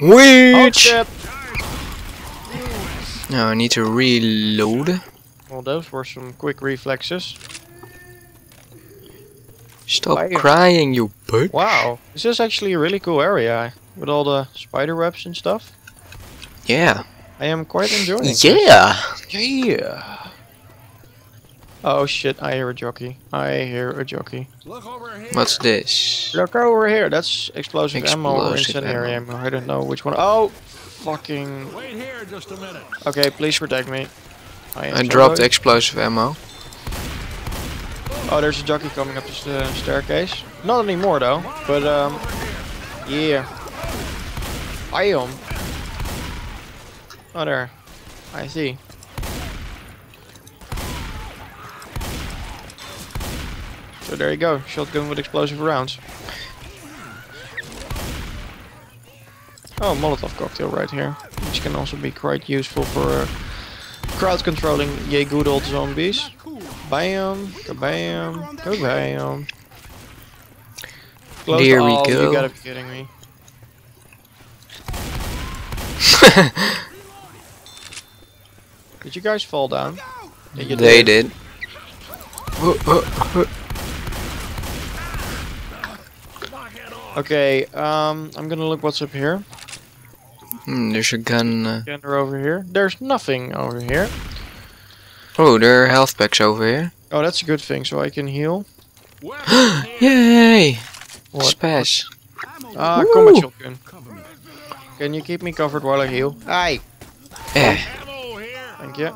Oh Witch! shit! Now I need to reload. Well, those were some quick reflexes. Stop Why- crying, you bitch. Wow, this is actually a really cool area with all the spider webs and stuff. Yeah. I am quite enjoying. this. Yeah. Yeah. Oh shit! I hear a jockey. I hear a jockey. Look over here. What's this? Look over here. That's explosive, ammo or incendiary ammo. ammo. I don't know which one. Oh, fucking. Wait here just a minute. Okay, please protect me. I, I dropped low. explosive ammo. Oh, there's a jockey coming up the st- staircase. Not anymore though, but um, yeah. I am. Oh, there. I see. So there you go, shotgun with explosive rounds. Oh, Molotov cocktail right here, which can also be quite useful for uh, crowd controlling yay good old zombies. Bam, kabam, kabam. Close There we all, go. You gotta be kidding me. Did you guys fall down? Yeah, you they did. Okay, um, I'm gonna look what's up here. Hmm, there's a gun. Uh... Scanner over here. There's nothing over here. Oh, there are health packs over here. Oh, that's a good thing, so I can heal. Yay! What? Spaz. Ah, Woo! combat shotgun. Can you keep me covered while I heal? Aye. Eh. Thank you.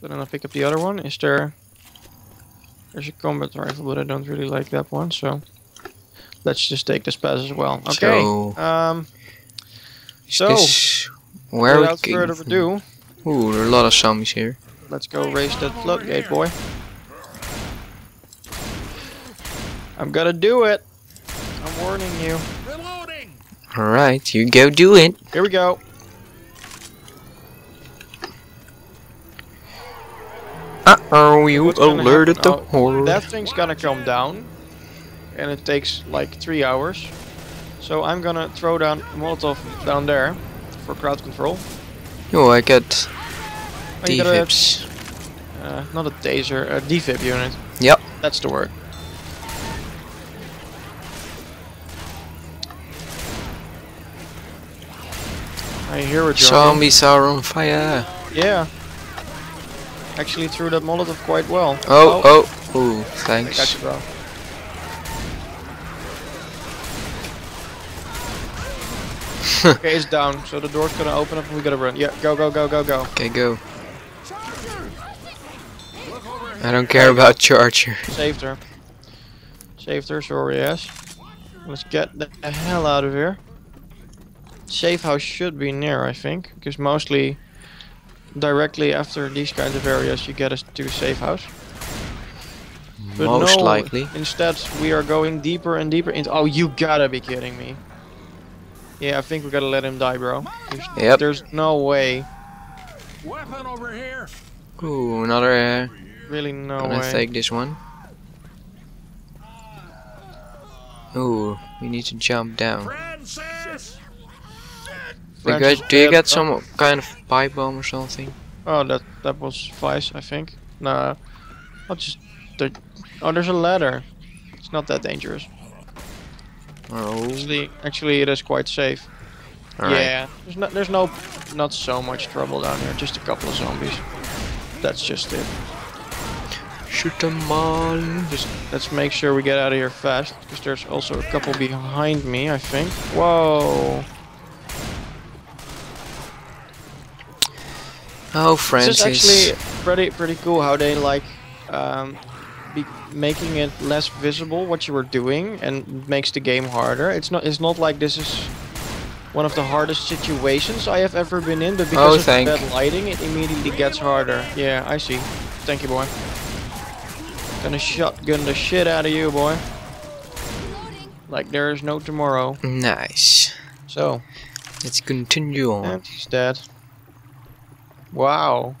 So then I'll pick up the other one. Is there... There's a combat rifle, but I don't really like that one, so... Let's just take the spaz as well. Okay. So, Um, so, where we without came further ado, Ooh, there are a lot of zombies here. let's go race that floodgate, boy. I'm gonna do it. I'm warning you. Reloading. Alright, you go do it. Here we go. Uh oh, you alerted the Oh, horde. That thing's gonna come down, and it takes like three hours. So I'm gonna throw down Molotov down there for crowd control. Oh, I get Oh, defibs. Uh, not a taser, a defib unit. Yep. That's the word. I hear a jockey. Zombies are on fire. Yeah. Actually threw that Molotov quite well. Oh, oh, oh, I thanks. okay, it's down, so the door's gonna open up and we gotta run. Yeah, go, go, go, go, go. Okay, go. I don't care about Charger. Saved her. Saved her, sorry ass. Let's get the hell out of here. Safe house should be near, I think, because mostly directly after these kinds of areas you get us to a safe house. But Most no, likely. Instead, we are going deeper and deeper into. Oh, you gotta be kidding me. Yeah, I think we gotta let him die, bro. There's, Yep. there's no way. Weapon over here. Ooh, another. Uh, Really, no gonna way. take this one. Ooh, we need to jump down. Francis. Do you, guys, do you get some kind of pipe bomb or something? Oh, that that was Vice, I think. Nah, I'll just. There, oh, there's a ladder. It's not that dangerous. Oh, Actually, actually, it is quite safe. alright. Yeah, there's no, there's no, not so much trouble down here. Just a couple of zombies. That's just it. Shoot them all. Just let's make sure we get out of here fast, because there's also a couple behind me, I think. Whoa! Oh, Francis. This is actually pretty pretty cool how they like um, making it less visible what you were doing and makes the game harder. It's not it's not like this is one of the hardest situations I have ever been in, but because Oh, of thank- bad lighting, it immediately gets harder. Yeah, I see. Thank you, boy. Gonna shotgun the shit out of you, boy. Like there is no tomorrow. Nice. So, Let's continue on. and he's dead. Wow.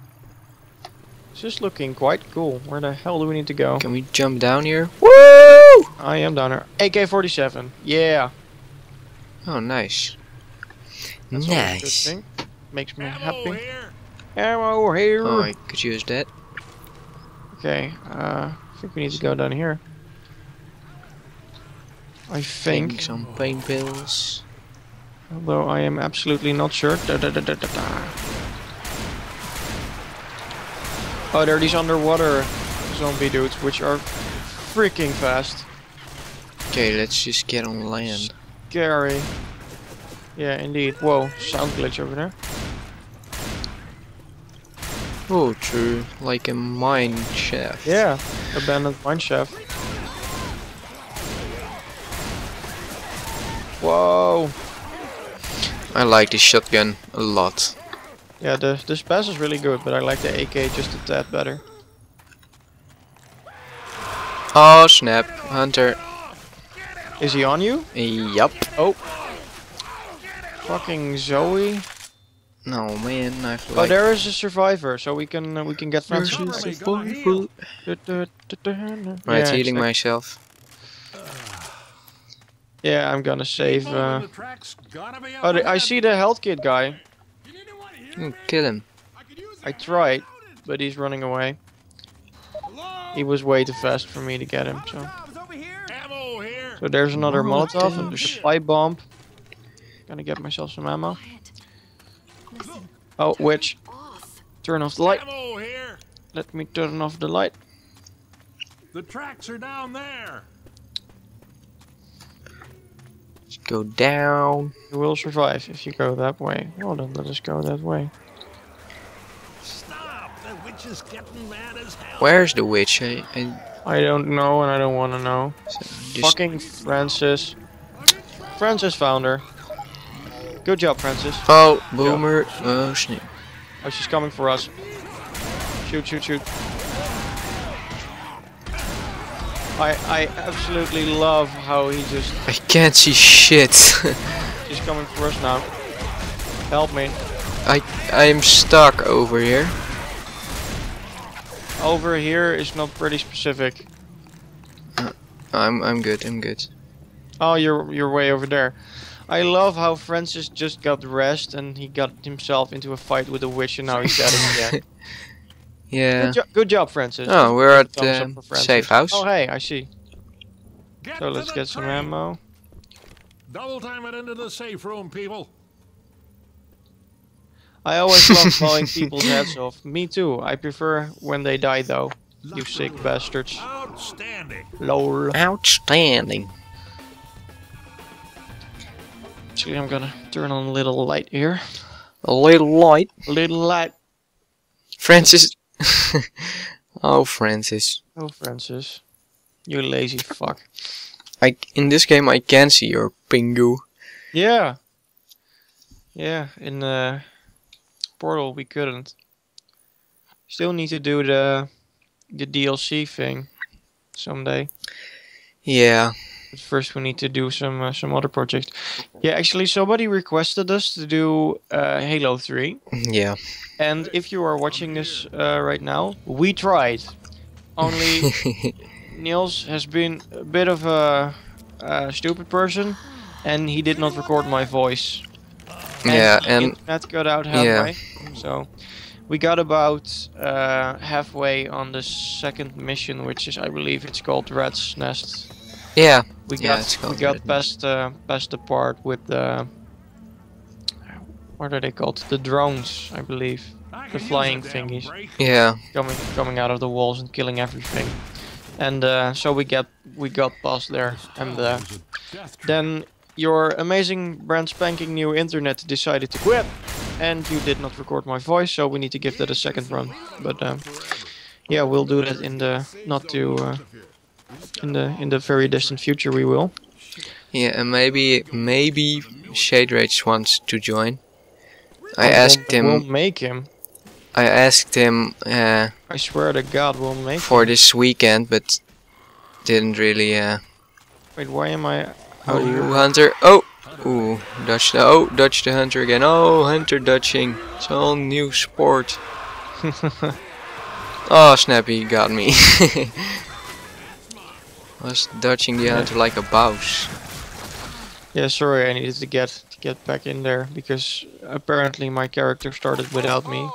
This is looking quite cool. Where the hell do we need to go? Can we jump down here? Woo! I am down here. AK-47. Yeah. Oh, nice. That's always a good Nice. Makes me Ammo happy. here. Ammo here. Oh, I could use that. Okay, uh, I think we need to go down here. I Take think, some pain pills. although I am absolutely not sure. Da, da, da, Oh, there are these underwater zombie dudes, which are freaking fast. Okay, let's just get on land. Scary. Yeah, indeed. Whoa, sound glitch over there. Oh, true. Like a mine shaft. Yeah, abandoned mine shaft. Whoa. I like this shotgun a lot. Yeah, the the spaz is really good, but I like the AK just a tad better. Oh snap, Hunter. Is he on you? Yup. Oh. Fucking Zoey. No man, I've Oh, like. there is a survivor, so we can uh, we can get There's Francis. a survivor. Right, Yeah, healing exact- myself. Yeah, I'm gonna save. Uh... the track's gotta be Oh, I see the health kit guy. Mm, Kill him. I tried, but he's running away. He was way too fast for me to get him. So, so there's another Molotov and Molotov. there's a pipe bomb. Gonna get myself some ammo. Oh, witch, turn off the light. Let me turn off the light. The tracks are down there. Let's go down. You will survive if you go that way. Well, then let us go that way. Stop. The witch is getting mad as hell. Where's the witch? I, I I don't know, and I don't want to know. just Fucking Francis. Francis found her. Good job, Francis. Oh, boomer. Oh, snap. Oh, she's coming for us. Shoot, shoot, shoot. I I absolutely love how he just I can't see shit. he's coming for us now. Help me. I I'm stuck over here. Over here is not pretty specific. Uh, I'm I'm good. I'm good. Oh, you're you're way over there. I love how Francis just got rest and he got himself into a fight with a witch and now he's dead again. Yeah. Good, jo- good job, Francis. Oh, we're at Thumbs the safe house. Oh, hey, I see. Get So let's the get some train. ammo. Double time it into the safe room, people. I always love blowing people's heads off. Me too. I prefer when they die though. You sick bastards. Outstanding. Lol. Outstanding. Actually, I'm gonna turn on a little light here. A little light. A Little light. Francis. oh, Francis. Oh, Francis. You lazy fuck. I in this game I can see your pingu. Yeah. Yeah, in the Portal we couldn't. Still need to do the the DLC thing someday. Yeah. But first we need to do some uh, some other project. Yeah, actually somebody requested us to do uh, Halo 3. Yeah. And if you are watching this uh, right now, we tried. Only Niels has been a bit of a, a stupid person, and he did not record my voice. yeah, and that got out halfway. Yeah. So we got about uh, halfway on the second mission, which is, I believe, it's called Rat's Nest. Yeah, We Yeah, got it's we got Rat's past uh, past the part with the what are they called? The drones, I believe, The flying a thingies. yeah, coming coming out of the walls and killing everything. And uh, so we get we got past there, and uh, then your amazing brand spanking new internet decided to quit, and you did not record my voice, so we need to give that a second run. But um, yeah, we'll do that in the not too uh, in the in the very distant future. We will. yeah, and maybe maybe Shade Rage wants to join. I We'll- asked We'll him. make him. I asked him uh, I swear to God, we'll make. for this weekend, but didn't really. Uh, Wait, why am I? oh, here? hunter! Oh, ooh, dodge the oh, dodge the hunter again. Oh, hunter dodging. It's all new sport. Oh, Snappy got me. was dodging the hunter like a boss. Yeah, sorry, I needed to get to get back in there because apparently my character started without me.